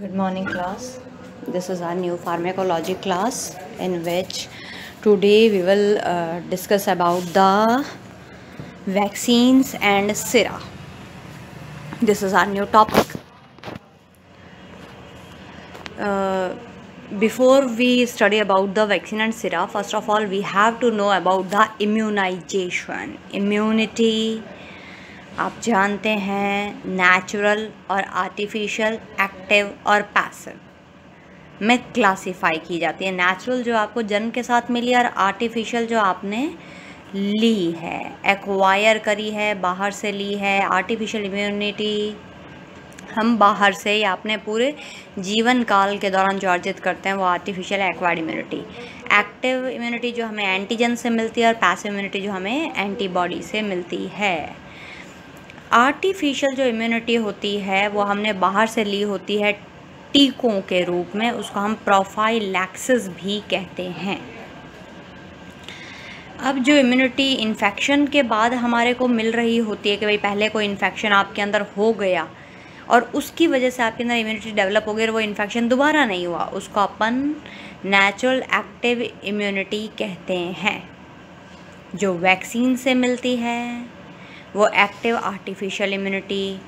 Good morning, class. This is our new pharmacology class in which today we will uh, discuss about the vaccines and sera. This is our new topic. Uh, before we study about the vaccine and sera, first of all, we have to know about the immunization. Immunity आप जानते हैं natural और artificial active और passive में classify की जाती है। Natural जो आपको जन्म के साथ मिली और आर्टिफिशियल जो आपने ली है। एक्वायर करी है, बाहर से ली है। आर्टिफिशियल इम्यूनिटी हम बाहर से या अपने पूरे जीवन काल के दौरान जो अर्जित करते हैं वो artificial acquired immunity active immunity जो हमें एंटीजन से मिलती है और पैसिव इम्यूनिटी जो हमें एंटीबॉडी से मिलती है। आर्टिफिशियल जो इम्यूनिटी होती है, वो हमने बाहर से ली होती है टीकों के रूप में, उसको हम प्रोफाइलैक्सिस भी कहते हैं। अब जो इम्यूनिटी इन्फेक्शन के बाद हमारे को मिल रही होती है कि भाई पहले कोई इन्फेक्शन आपके अंदर हो गया, और उसकी वजह से आपके अंदर इम्यूनिटी डेवलप हो गई और वो इन्फेक्शन दोबारा नहीं हुआ, उसको अपन नेचुरल एक्टिव इम्यूनिटी कहते हैं। जो वैक्सीन से मिलती है वो एक्टिव आर्टिफिशियल इम्यूनिटी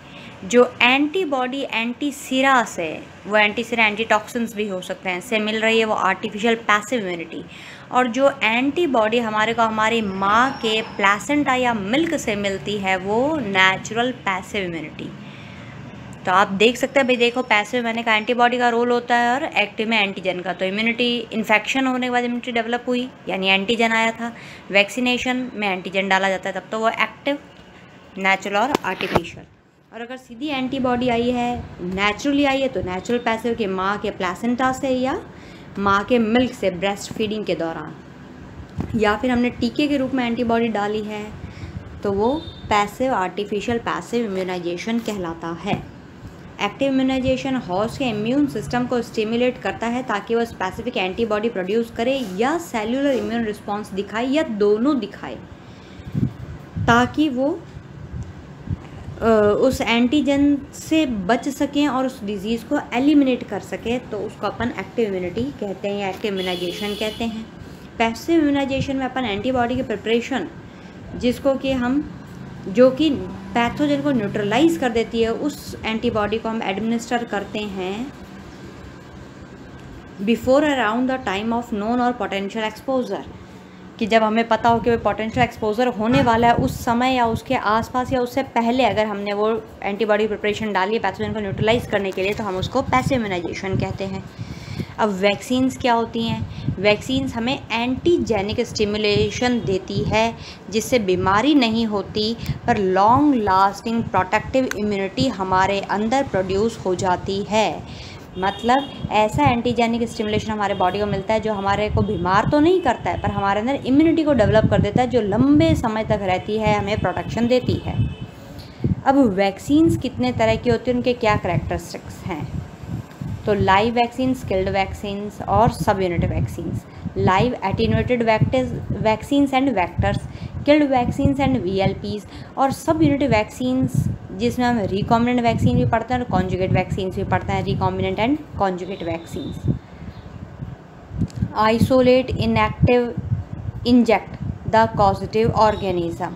जो एंटीबॉडी एंटी सिरा से वो एंटी सिरा एंटीटॉक्सिन्स भी हो सकते हैं। से मिल रही है वो आर्टिफिशियल पैसिव इम्यूनिटी और जो एंटीबॉडी हमारे को हमारी माँ के प्लेसेंटा या मिल्क से मिलती है, वो नेचुरल पैसिव इम्यूनिटी तो आप देख सकते हैं, भाई देखो पैसिव मैंने कहा एंटीबॉडी का रोल होता है और एक्टिव में एंटीजन का। तो इम्यूनिटी इन्फेक्शन होने के बाद इम्यूनिटी डेवलप हुई, यानी एंटीजन आया था। वैक्सीनेशन में एंटीजन डाला जाता है, तब तो वो एक्टिव नेचुरल और आर्टिफिशियल और अगर सीधी एंटीबॉडी आई है नेचुरली आई है तो नेचुरल पैसिव के माँ के प्लेसेंटा से या माँ के मिल्क से ब्रेस्ट फीडिंग के दौरान। या फिर हमने टीके के रूप में एंटीबॉडी डाली है तो वो पैसिव आर्टिफिशियल पैसिव इम्यूनाइजेशन कहलाता है। एक्टिव इम्यूनाइजेशन हॉर्स के इम्यून सिस्टम को स्टिमुलेट करता है ताकि वह स्पेसिफिक एंटीबॉडी प्रोड्यूस करे या सेलुलर इम्यून रिस्पॉन्स दिखाए या दोनों दिखाए, ताकि वो उस एंटीजन से बच सकें और उस डिज़ीज़ को एलिमिनेट कर सकें तो उसको अपन एक्टिव इम्यूनिटी कहते हैं या एक्टिव इम्यूनाइजेशन कहते हैं। पैसिव इम्यूनाइजेशन में अपन एंटीबॉडी की प्रिपरेशन जिसको कि हम, जो कि पैथोजन को न्यूट्रलाइज कर देती है, उस एंटीबॉडी को हम एडमिनिस्टर करते हैं before around the time of known और पोटेंशियल एक्सपोजर कि जब हमें पता हो कि वो पोटेंशियल एक्सपोजर होने वाला है उस समय या उसके आसपास या उससे पहले अगर हमने वो एंटीबॉडी प्रिपरेशन डाली पैथोजन को न्यूट्रलाइज करने के लिए तो हम उसको पैसिव इम्यूनाइजेशन कहते हैं। अब वैक्सीन्स क्या होती हैं? वैक्सीन्स हमें एंटीजेनिक स्टिमुलेशन देती है, जिससे बीमारी नहीं होती, पर लॉन्ग लास्टिंग प्रोटेक्टिव इम्यूनिटी हमारे अंदर प्रोड्यूस हो जाती है। मतलब ऐसा एंटीजेनिक स्टिमुलेशन हमारे बॉडी को मिलता है जो हमारे को बीमार तो नहीं करता है, पर हमारे अंदर इम्यूनिटी को डेवलप कर देता है जो लंबे समय तक रहती है, हमें प्रोटेक्शन देती है। अब वैक्सीन्स कितने तरह की होती हैं, उनके क्या करेक्टरिस्टिक्स हैं? तो लाइव वैक्सीन स्किल्ड वैक्सीन्स और subunit vaccines live attenuated vaccines and vectors killed vaccines and we और सब यूनिट वैक्सीन्स जिसमें हम रिकॉम्बिनेंट वैक्सीन भी पढ़ते हैं और कॉन्जुगेट वैक्सीन भी पढ़ते हैं recombinant and conjugate vaccine isolate inactive inject the positive organism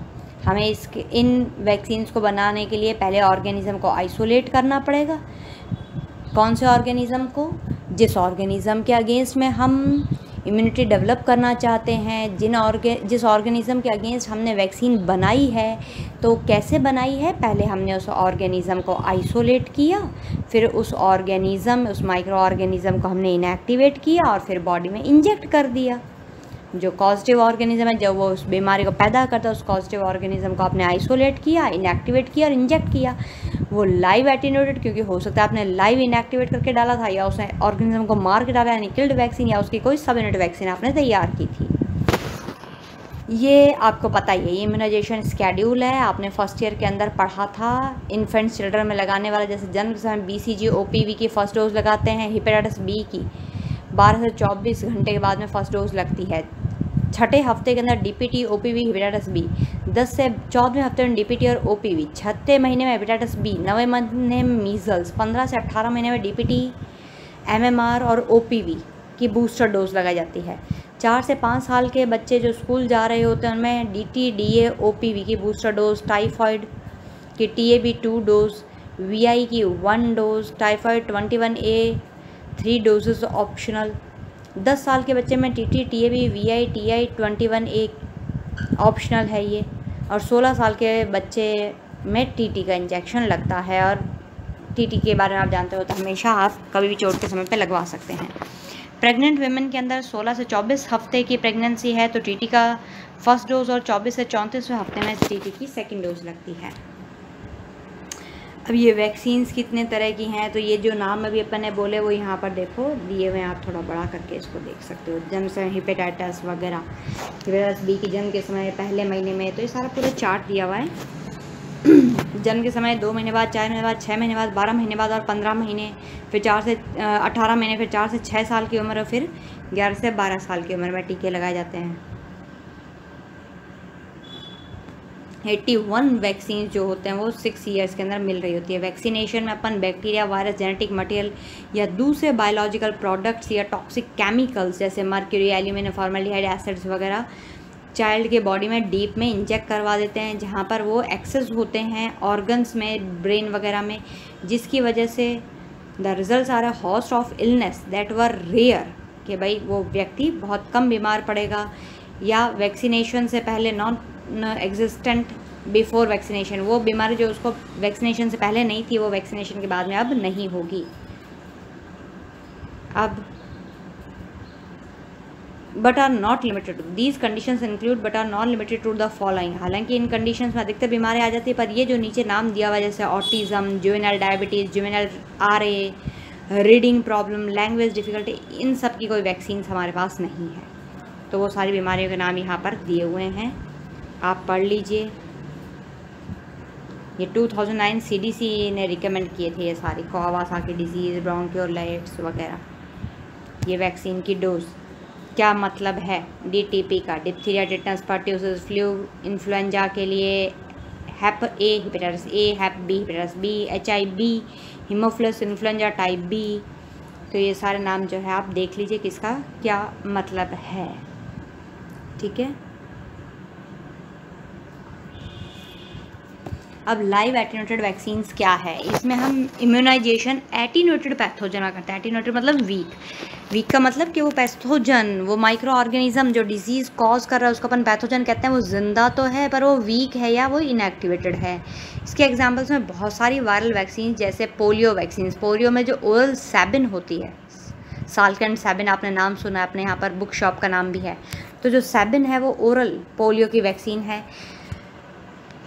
हमें इस इन वैक्सीन्स को बनाने के लिए पहले ऑर्गेनिज्म को आइसोलेट करना पड़ेगा। कौन से ऑर्गेनिज्म को? जिस ऑर्गेनिज्म के अगेंस्ट में हम इम्यूनिटी डेवलप करना चाहते हैं। जिन ऑर्गे जिस ऑर्गेनिज़म के अगेंस्ट हमने वैक्सीन बनाई है तो कैसे बनाई है? पहले हमने उस ऑर्गेनिज़म को आइसोलेट किया, फिर उस ऑर्गेनिज़म उस माइक्रो ऑर्गेनिज़म को हमने इनएक्टिवेट किया और फिर बॉडी में इंजेक्ट कर दिया। जो पॉजिटिव ऑर्गेनिज्म है, जब वो उस बीमारी को पैदा करता है, उस पॉजिटिव ऑर्गेनिज्म को आपने आइसोलेट किया इनएक्टिवेट किया और इंजेक्ट किया। वो लाइव एटीनोटेड क्योंकि हो सकता है आपने लाइव इनएक्टिवेट करके डाला था, या उसने ऑर्गेनिज्म को मार के डाला, यानी किल्ड वैक्सीन या उसकी कोई सब यूनिट वैक्सीन आपने तैयार की थी। ये आपको पता ही है इम्यूनाइजेशन स्केड्यूल है। आपने फ़र्स्ट ईयर के अंदर पढ़ा था इन्फेंट चिल्ड्रन में लगाने वाला, जैसे जन्म समय B C G O P V की फ़र्स्ट डोज लगाते हैं हिपेटाइटिस बी की। बारह से चौबीस घंटे के बाद में फ़र्स्ट डोज लगती है। छठे हफ़्ते के अंदर डीपीटी ओपीवी हेपेटाइटिस बी दस से चौदहवें हफ़्ते में डीपीटी और ओपीवी छठे महीने में हेपेटाइटिस बी नवे महीने में मीजल्स पंद्रह से अट्ठारह महीने में डीपीटी एमएमआर और ओपीवी की बूस्टर डोज लगाई जाती है। चार से पाँच साल के बच्चे जो स्कूल जा रहे होते हैं, उनमें D T D A O P V की बूस्टर डोज टाइफाइड की T A B two dose V I की one dose typhoid twenty one A three doses optional. दस साल के बच्चे में T T T A B V I T I twenty one A optional है ये। और सोलह साल के बच्चे में टी टी का इंजेक्शन लगता है और टी टी के बारे में आप जानते हो तो हमेशा आप कभी भी चोट के समय पर लगवा सकते हैं। प्रेग्नेंट वेमेन के अंदर 16 से 24 हफ़्ते की प्रेगनेंसी है तो टीटी का फ़र्स्ट डोज और 24 से चौंतीसवें हफ़्ते में टीटी की सेकेंड डोज लगती है। अब ये वैक्सीन्स कितने तरह की हैं? तो ये जो नाम अभी अपन ने बोले, वो यहाँ पर देखो। दिए हुए आप थोड़ा बड़ा करके इसको देख सकते हो। जन्म से हिपेटाइटस वगैरह। हिपेटाइटस बी की जन्म के समय, पहले महीने में तो ये सारा पूरा चार्ट दिया हुआ है। जन्म के समय, दो महीने बाद, चार महीने बाद छः महीने बाद, बारह महीने बाद और पंद्रह महीने, फिर चार से अठारह महीने, फिर चार से छः साल की उम्र और फिर ग्यारह से बारह साल की उम्र में टीके लगाए जाते हैं। एट्टी वन वैक्सीन जो होते हैं, वो सिक्स ईयर्स के अंदर मिल रही होती है। वैक्सीनेशन में अपन बैक्टीरिया वायरस जेनेटिक मटेरियल या दूसरे बायोलॉजिकल प्रोडक्ट्स या टॉक्सिक केमिकल्स जैसे मर्क्यूरी एल्यूमिनियम फॉर्मलिहाइड एसिड्स वगैरह चाइल्ड के बॉडी में डीप में इंजेक्ट करवा देते हैं, जहाँ पर वो एक्सेस होते हैं ऑर्गन्स में ब्रेन वगैरह में, जिसकी वजह से the result are a host of illness that were rare कि भाई वो व्यक्ति बहुत कम बीमार पड़ेगा या वैक्सीनेशन से पहले नॉन एग्जिस्टेंट बिफोर वैक्सीनेशन वो बीमारी जो उसको वैक्सीनेशन से पहले नहीं थी, वो वैक्सीनेशन के बाद में अब नहीं होगी। अब but are not limited these condition include but are not limited to the following हालाँकि इन कंडीशन में अधिकतर बीमारी आ जाती है, पर ये जो नीचे नाम दिया हुआ जैसे autism juvenile diabetes juvenile R A reading problem language difficulty इन सब की कोई वैक्सीन हमारे पास नहीं है। तो वो सारी बीमारियों के नाम यहाँ पर दिए हुए हैं। आप पढ़ लीजिए। ये 2009 सीडीसी ने रिकमेंड किए थे ये सारी की डिज़ीज़ ब्रोंक्योलाइट्स वगैरह। ये वैक्सीन की डोज क्या मतलब है? डीटीपी का diphtheria tetanus pertussis flu influenza के लिए hep A hepatitis A hep B hepatitis B H I B haemophilus influenza type B तो ये सारे नाम जो है, आप देख लीजिए किसका क्या मतलब है। ठीक है? अब लाइव एटीनोटेड वैक्सीन क्या है? इसमें हम इम्यूनाइजेशन एटीनोटेड पैथोजन करते हैं। एटीनोटेड मतलब वीक वीक का मतलब कि वो पैथोजन वो माइक्रो ऑर्गेनिज्म जो डिज़ीज़ कॉज कर रहा है, उसको अपन पैथोजन कहते हैं, वो ज़िंदा तो है, पर वो वीक है या वो इनएक्टिवेटेड है। इसके एग्जाम्पल्स में बहुत सारी वायरल वैक्सीन जैसे पोलियो वैक्सीन पोलियो में जो ओरल सैबिन होती है सालकंड सैबिन आपने नाम सुना है, अपने यहाँ पर बुक शॉप का नाम भी है। तो जो सैबिन है, वो ओरल पोलियो की वैक्सीन है।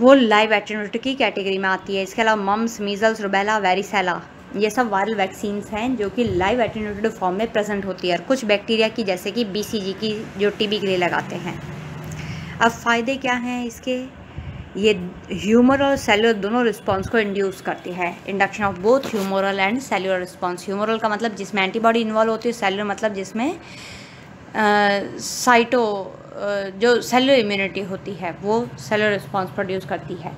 वो लाइव एटेनोट की कैटेगरी में आती है। इसके अलावा मम्स मीजल्स रुबेला वेरिसेला ये सब वायरल वैक्सीन्स हैं जो कि लाइव एटेनोटेड फॉर्म में प्रेजेंट होती है। और कुछ बैक्टीरिया की, जैसे कि बीसीजी की, जो टीबी के लिए लगाते हैं। अब फ़ायदे क्या हैं इसके? ये ह्यूमर और सेलुलर दोनों रिस्पॉन्स को इंड्यूस करती है। Induction of both humoral and cellular response humoral का मतलब जिसमें एंटीबॉडी इन्वॉल्व होती है सेलुलर मतलब जिसमें साइटो जो सेलुलर इम्यूनिटी होती है, वो सेलुलर रिस्पॉन्स प्रोड्यूस करती है।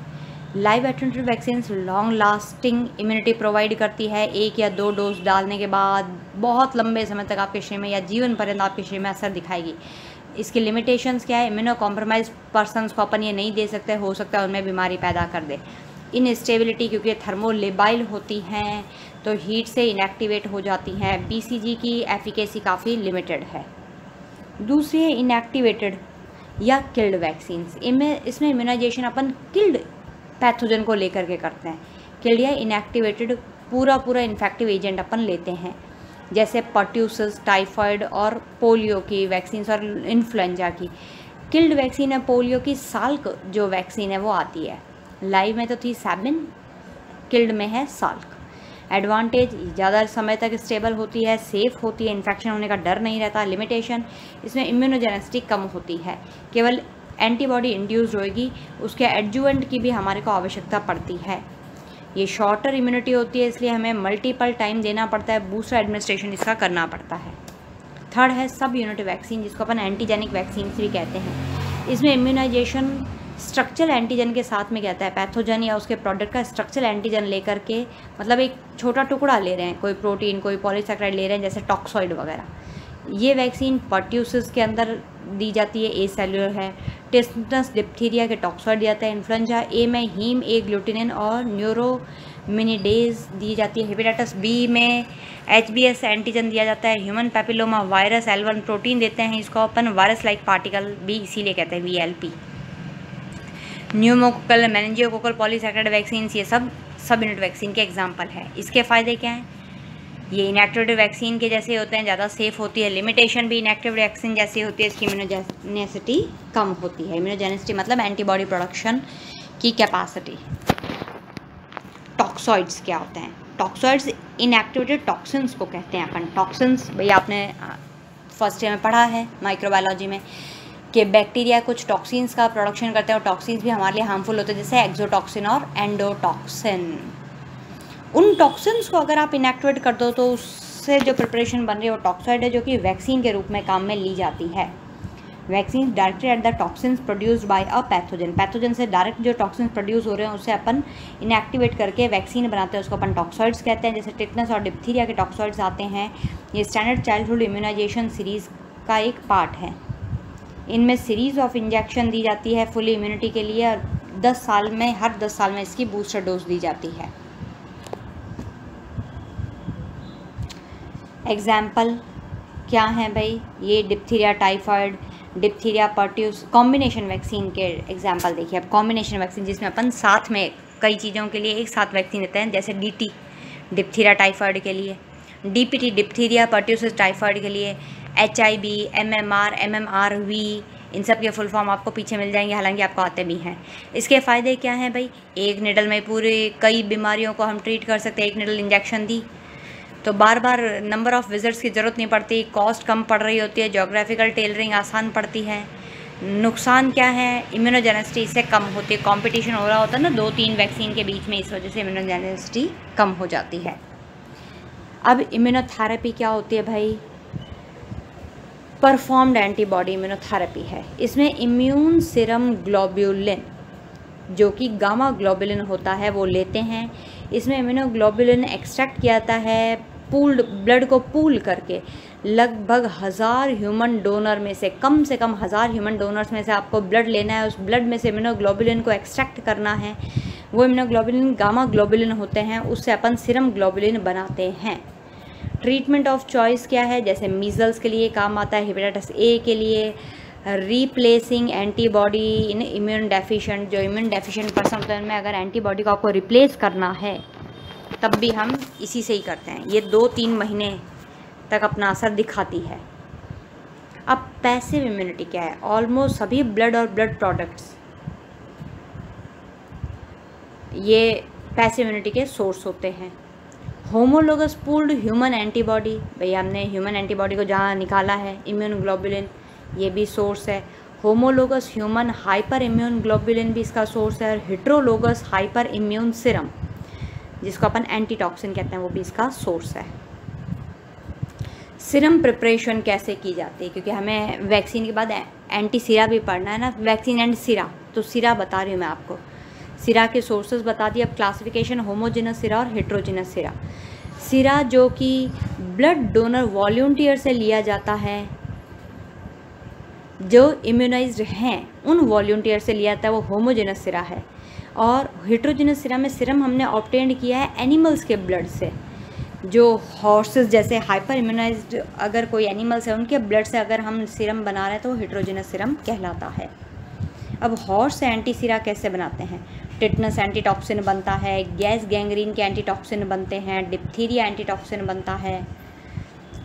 Live attenuated vaccine long lasting immunity provide करती है। एक या दो डोज डालने के बाद बहुत लंबे समय तक आपके शरीर में या जीवन पर्यंत आपके शरीर में असर दिखाएगी। इसकी लिमिटेशंस क्या है? इम्यूनो कॉम्प्रोमाइज पर्सन को अपन ये नहीं दे सकते। हो सकता है उनमें बीमारी पैदा कर दे। इन स्टेबिलिटी क्योंकि थर्मोलेबाइल होती हैं तो हीट से इनएक्टिवेट हो जाती हैं। बीसीजी की एफिकेसी काफ़ी लिमिटेड है। दूसरी है इनएक्टिवेटेड या किल्ड वैक्सीन इनमें इसमें इम्यूनाइजेशन अपन किल्ड पैथोजन को लेकर के करते हैं। किल्ड या इनएक्टिवेटेड पूरा पूरा इन्फेक्टिव एजेंट अपन लेते हैं। जैसे पट्यूसस टाइफाइड और पोलियो की वैक्सीन और इन्फ्लुएंजा की। किल्ड वैक्सीन है पोलियो की, साल्क जो वैक्सीन है वो आती है। लाइव में तो थी सेबिन किल्ड में है साल्क। एडवांटेज, ज़्यादा समय तक स्टेबल होती है, सेफ़ होती है, इन्फेक्शन होने का डर नहीं रहता, लिमिटेशन, इसमें इम्यूनोजेनेस्टिक कम होती है। केवल एंटीबॉडी इंड्यूस्ड होएगी, उसके एडजुवेंट की भी हमारे को आवश्यकता पड़ती है। ये शॉर्टर इम्यूनिटी होती है, इसलिए हमें मल्टीपल टाइम देना पड़ता है बूस्टर एडमिनिस्ट्रेशन इसका करना पड़ता है। थर्ड है सब यूनिट वैक्सीन जिसको अपन एंटीजेनिक वैक्सीन भी कहते हैं। इसमें इम्यूनाइजेशन स्ट्रक्चरल एंटीजन के साथ में कहता है पैथोजन या उसके प्रोडक्ट का स्ट्रक्चरल एंटीजन लेकर के मतलब एक छोटा टुकड़ा ले रहे हैं, कोई प्रोटीन कोई पॉलीसेक्राइड ले रहे हैं, जैसे टॉक्सॉइड वगैरह। ये वैक्सीन पर्ट्यूसिस के अंदर दी जाती है ए सेलुलर है। टेस्टस डिप्थीरिया के टॉक्सॉइड दिया जाता है इन्फ्लुएंजा ए में हीम ए ग्लूटिनिन और न्यूरो मिनीडेज दी जाती है। हेपेटाइटिस बी में एच बी एस एंटीजन दिया जाता है। Human papilloma virus L one protein देते हैं, इसको अपन वायरस लाइक पार्टिकल भी इसीलिए कहते हैं V L P pneumococcal meningococcal polysaccharide vaccine ये सब सब यूनिट वैक्सीन के एग्ज़ाम्पल है। इसके फ़ायदे क्या हैं? ये इनएक्टिवेटेड वैक्सीन के जैसे होते हैं, ज़्यादा सेफ़ होती है लिमिटेशन भी इनएक्टिव वैक्सीन जैसी होती है, इसकी इम्यूनोजेनेसिटी कम होती है। इम्यूनोजेनेसिटी मतलब एंटीबॉडी प्रोडक्शन की कैपेसिटी टॉक्सॉइड्स क्या होते हैं? टॉक्सॉइड्स इनएक्टिवेटेड टॉक्सिन्स को कहते हैं अपन। टॉक्सिन्स भाई आपने फ़र्स्ट ईयर में पढ़ा है माइक्रोबायोलॉजी में। कि बैक्टीरिया कुछ टॉक्सिन्स का प्रोडक्शन करते हैं और टॉक्सिन्स भी हमारे लिए हार्मफुल होते हैं, जैसे एक्जोटॉक्सिन और एंडोटॉक्सिन उन टॉक्सिन्स को अगर आप इनएक्टिवेट कर दो तो उससे जो प्रिपरेशन बन रही है, वो टॉक्साइड है, जो कि वैक्सीन के रूप में काम में ली जाती है। Vaccine directly at the toxins produced by a pathogen pathogen से डायरेक्ट जो टॉक्सिन प्रोड्यूस हो रहे हैं उससे अपन इनएक्टिवेट करके वैक्सीन बनाते हैं, उसको अपन टॉक्सॉइड्स कहते हैं। जैसे टिटनस और डिप्थीरिया के टॉक्सॉइड्स आते हैं, ये स्टैंडर्ड चाइल्डहुड इम्यूनाइजेशन सीरीज़ का एक पार्ट है। इनमें सीरीज़ ऑफ़ इंजेक्शन दी जाती है फुल इम्यूनिटी के लिए और 10 साल में, हर 10 साल में इसकी बूस्टर डोज दी जाती है। एग्ज़ाम्पल क्या है भाई? ये diphtheria typhoid diphtheria pertussis combination vaccine के एग्ज़ाम्पल देखिए। अब कॉम्बिनेशन वैक्सीन जिसमें अपन साथ में कई चीज़ों के लिए एक साथ वैक्सीन देते हैं, जैसे डी टी डिप्थीरिया टाइफाइड के लिए डीपीटी डिप्थीरिया पर्ट्यूसिस टाइफाइड के लिए H I B M M R M M R V इन सब के फुल फॉर्म आपको पीछे मिल जाएँगे, हालाँकि आपको आते भी हैं। इसके फ़ायदे क्या हैं भाई? एक निडल में पूरे कई बीमारियों को हम ट्रीट कर सकते हैं। एक निडल इंजेक्शन दी। तो बार बार नंबर ऑफ़ विज़िट्स की ज़रूरत नहीं पड़ती कॉस्ट कम पड़ रही होती है जोग्राफिकल टेलरिंग आसान पड़ती है। नुकसान क्या है? इम्यूनोजेनेसिटी इससे कम होती है। कंपटीशन हो रहा होता है ना दो तीन वैक्सीन के बीच में इस वजह से इम्यूनोजेनेसिटी कम हो जाती है। अब इम्यूनोथेरेपी क्या होती है भाई? परफॉर्म्ड एंटीबॉडी इम्यूनोथेरेपी है। इसमें इम्यून सिरम ग्लोब्यूलिन, जो कि गामा ग्लोबुलिन होता है, वो लेते हैं। इसमें इम्यूनोग्लोबुलिन एक्सट्रैक्ट किया जाता है, पूल्ड, ब्लड को पूल करके। लगभग हज़ार ह्यूमन डोनर में से, कम से कम हज़ार ह्यूमन डोनर्स में से आपको ब्लड लेना है। उस ब्लड में से इम्यूनोग्लोबुलिन को एक्सट्रैक्ट करना है। वो इम्यूनोग्लोबुलिन गामा ग्लोबुलिन होते हैं, उससे अपन सिरम ग्लोबुलिन बनाते हैं। ट्रीटमेंट ऑफ़ चॉइस क्या है? जैसे मीज़ल्स के लिए काम आता है हेपेटाइटिस ए के लिए replacing antibody in immune deficient जो इम्यून डेफिशिएंट पर्सन होते हैं उनमें अगर एंटीबॉडी को आपको रिप्लेस करना है, तब भी हम इसी से ही करते हैं। ये दो तीन महीने तक अपना असर दिखाती है। अब पैसिव इम्यूनिटी क्या है? ऑलमोस्ट सभी ब्लड और ब्लड प्रोडक्ट्स ये पैसिव इम्यूनिटी के सोर्स होते हैं। होमोलोगस पूल्ड ह्यूमन एंटीबॉडी भैया हमने ह्यूमन एंटीबॉडी को जहाँ निकाला है इम्यून ग्लोबुलिन ये भी सोर्स है। Homologous human hyper immune globulin भी इसका सोर्स है और हिट्रोलोगस हाइपर इम्यून सिरम जिसको अपन एंटीटॉक्सिन कहते हैं, वो भी इसका सोर्स है। सिरम प्रिपरेशन कैसे की जाती है? क्योंकि हमें वैक्सीन के बाद एंटी सिरा भी पढ़ना है ना। वैक्सीन एंड सिरा तो सिरा बता रही हूँ मैं आपको। सिरा के सोर्सेज बता दिए। अब क्लासिफिकेशन होमोजिनस सिरा और हेट्रोजिनस सिरा। सिरा जो कि ब्लड डोनर वॉल्टियर से लिया जाता है, जो इम्यूनाइज हैं, उन वॉल्टियर से लिया जाता है, वो होमोजेनस सिरा है। और हेट्रोजिनस सिरा में सिरम हमने ऑप्टेंड किया है एनिमल्स के ब्लड से। जो हॉर्सेस जैसे हाइपर इम्यूनाइज अगर कोई एनिमल्स है, उनके ब्लड से अगर हम सिरम बना रहे हैं तो हेट्रोजिनस सिरम कहलाता है। अब हॉर्स से एंटी सिरा कैसे बनाते हैं? टिटनस एंटीटॉक्सिन बनता है, गैस गैंग्रीन के एंटीटॉक्सिन बनते हैं, डिप्थीरिया एंटीटॉक्सिन बनता है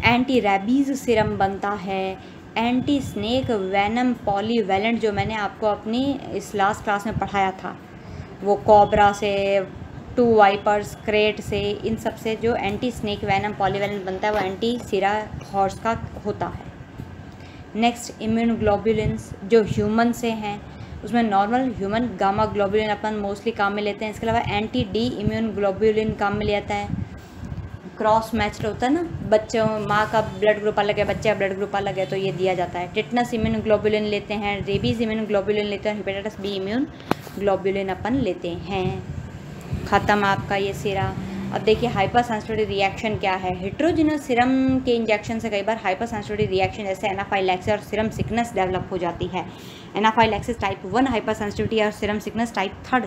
एंटी रेबीज़ सिरम बनता है एंटी स्नेक वैनम पॉलीवेलेंट जो मैंने आपको अपनी इस लास्ट क्लास में पढ़ाया था, वो कॉबरा से, टू वाइपर्स, क्रेट से, इन सबसे जो एंटी स्नेक वैनम पॉलीवेलेंट बनता है, वो एंटी सिरा हॉर्स का होता है। नेक्स्ट इम्यून ग्लोबुलेंस जो ह्यूमन से हैं उसमें नॉर्मल ह्यूमन गामा ग्लोबुलिन अपन मोस्टली काम में लेते हैं। इसके अलावा एंटी डी इम्यून ग्लोबुलिन काम में ले आता है। क्रॉस मैच होता है ना, बच्चों, माँ का ब्लड ग्रुप अलग है, बच्चे का ब्लड ग्रुप अलग है तो ये दिया जाता है। टिटनस इम्यून ग्लोबुलिन लेते हैं रेबीज इम्यून ग्लोबुलिन लेते हैं हिपेटाइटिस बी इम्यून ग्लोबुलिन अपन लेते हैं। ख़त्म आपका ये सिरा। अब देखिए हाइपर सेंसिटिविटी रिएक्शन क्या है? हिट्रोजिनस सिरम के इंजेक्शन से कई बार हाइपर सेंसिटिविटी रिएक्शन जैसे एनाफाइलैक्सिस और सिरम सिकनेस डेवलप हो जाती है। Anaphylaxis type one hyper sensitivity और serum sickness type third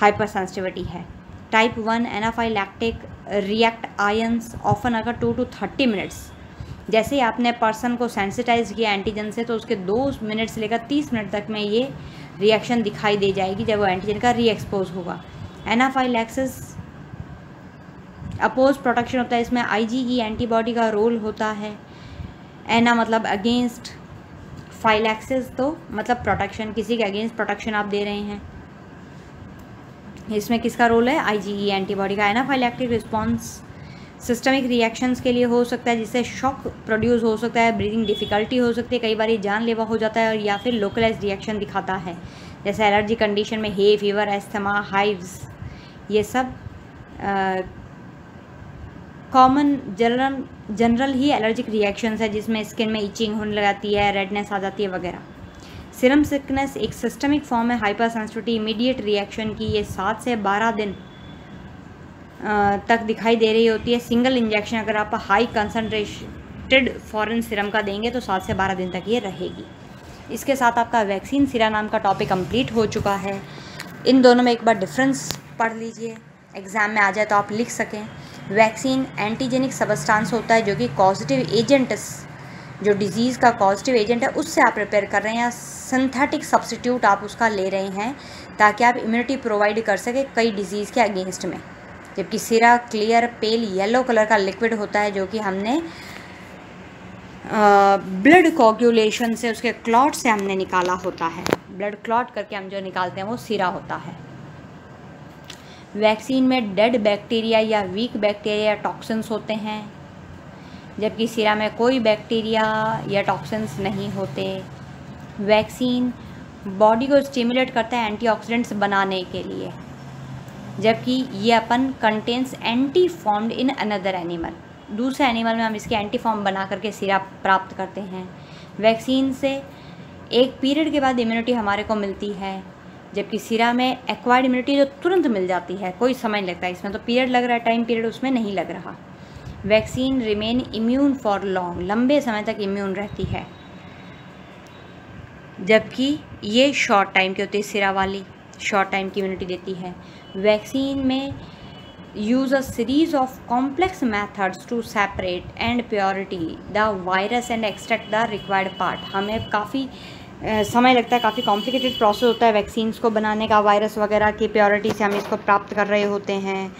hyper sensitivity है। Type one anaphylactic reactions often occur two to thirty minutes जैसे ही आपने पर्सन को सेंसिटाइज किया एंटीजन से तो उसके दो मिनट से लेकर तीस मिनट तक में ये रिएक्शन दिखाई दे जाएगी जब वो एंटीजन का रीएक्सपोज होगा। एनाफाइलैक्सिस अपोज प्रोटेक्शन होता है, इसमें आईजीई एंटीबॉडी का रोल होता है। एना मतलब अगेंस्ट फाइलैक्सिस तो मतलब प्रोटेक्शन किसी के अगेंस्ट प्रोटेक्शन आप दे रहे हैं। इसमें किसका रोल है? आईजीई एंटीबॉडी का। एनाफाइलैक्टिक रिस्पॉन्स सिस्टमिक रिएक्शंस के लिए हो सकता है, जिससे शॉक प्रोड्यूस हो सकता है ब्रीदिंग डिफ़िकल्टी हो सकती है, कई बार ये जानलेवा हो जाता है और या फिर लोकलाइज रिएक्शन दिखाता है। जैसे एलर्जी कंडीशन में हे फीवर एस्थमा हाइव्स ये सब कॉमन जनरल जनरल ही एलर्जिक रिएक्शंस है, जिसमें स्किन में इचिंग होने लगाती है रेडनेस आ जाती है वगैरह। सिरम सिकनेस एक सिस्टमिक फॉर्म है हाइपर सेंसिटिविटी इमीडिएट रिएक्शन की, ये सात से बारह दिन तक दिखाई दे रही होती है। सिंगल इंजेक्शन अगर आप हाई कंसनट्रेटेड फॉरन सिरम का देंगे तो सात से बारह दिन तक ये रहेगी। इसके साथ आपका वैक्सीन सिरा नाम का टॉपिक कंप्लीट हो चुका है। इन दोनों में एक बार डिफरेंस पढ़ लीजिए। एग्ज़ाम में आ जाए तो आप लिख सकें। वैक्सीन एंटीजेनिक सबस्टांस होता है जो कि पॉजिटिव एजेंट जो डिज़ीज़ का पॉजिटिव एजेंट है, उससे आप प्रिपेयर कर रहे हैं या सिंथेटिक सब्सटीट्यूट आप उसका ले रहे हैं ताकि आप इम्यूनिटी प्रोवाइड कर सकें कई डिज़ीज़ के अगेंस्ट में। जबकि sera clear pale yellow colour का लिक्विड होता है जो कि हमने ब्लड कोगुलेशन से उसके क्लॉट से हमने निकाला होता है। ब्लड क्लॉट करके हम जो निकालते हैं वो सिरा होता है। वैक्सीन में डेड बैक्टीरिया या वीक बैक्टीरिया टॉक्सिन्स होते हैं, जबकि सिरा में कोई बैक्टीरिया या टॉक्सिन्स नहीं होते। वैक्सीन बॉडी को स्टिमुलेट करता है एंटीऑक्सीडेंट्स बनाने के लिए, जबकि ये अपन contains anti formed in another animal. दूसरे एनिमल में हम इसके एंटी फॉर्म बना करके सिरा प्राप्त करते हैं। वैक्सीन से एक पीरियड के बाद इम्यूनिटी हमारे को मिलती है। जबकि सिरा में एक्वायर्ड इम्यूनिटी जो तुरंत मिल जाती है, कोई समय नहीं लगता। इसमें तो पीरियड लग रहा है टाइम पीरियड उसमें नहीं लग रहा। Vaccine remain immune for long लंबे समय तक इम्यून रहती है। जबकि ये शॉर्ट टाइम की होती है, सिरा वाली शॉर्ट टाइम की इम्यूनिटी देती है। वैक्सीन में use a series of complex methods to separate and purity the virus and extract the required part हमें काफ़ी समय लगता है, काफ़ी कॉम्प्लिकेटेड प्रोसेस होता है वैक्सीन्स को बनाने का वायरस वगैरह की प्योरिटी से हम इसको प्राप्त कर रहे होते हैं।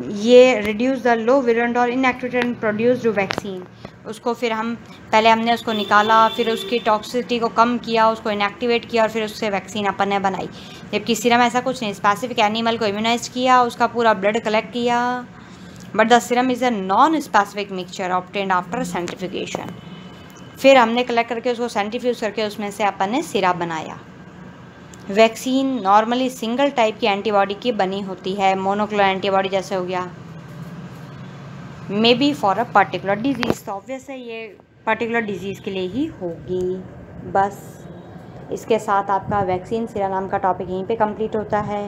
ये रिड्यूस द लो विरेंट और इनएक्टिवेटेड एंड प्रोड्यूस्ड वैक्सीन उसको फिर हम, पहले हमने उसको निकाला, फिर उसकी टॉक्सिसिटी को कम किया, उसको इनएक्टिवेट किया और फिर उससे वैक्सीन अपन ने बनाई। जबकि सिरम ऐसा कुछ नहीं स्पेसिफिक एनिमल को इम्यूनाइज किया, उसका पूरा ब्लड कलेक्ट किया। But the serum is a non specific mixture obtained after साइंटिफिकेशन फिर हमने कलेक्ट करके उसको सेंट्रीफ्यूज करके उसमें से अपन ने सिरा बनाया। वैक्सीन नॉर्मली सिंगल टाइप की एंटीबॉडी की बनी होती है मोनोक्लोनल एंटीबॉडी जैसे हो गया। Maybe for a particular disease तो ऑब्वियस है ये पर्टिकुलर डिज़ीज़ के लिए ही होगी। बस, इसके साथ आपका वैक्सीन सिरा नाम का टॉपिक यहीं पे कंप्लीट होता है।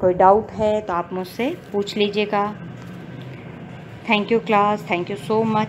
कोई डाउट है तो आप मुझसे पूछ लीजिएगा। Thank you class thank you so much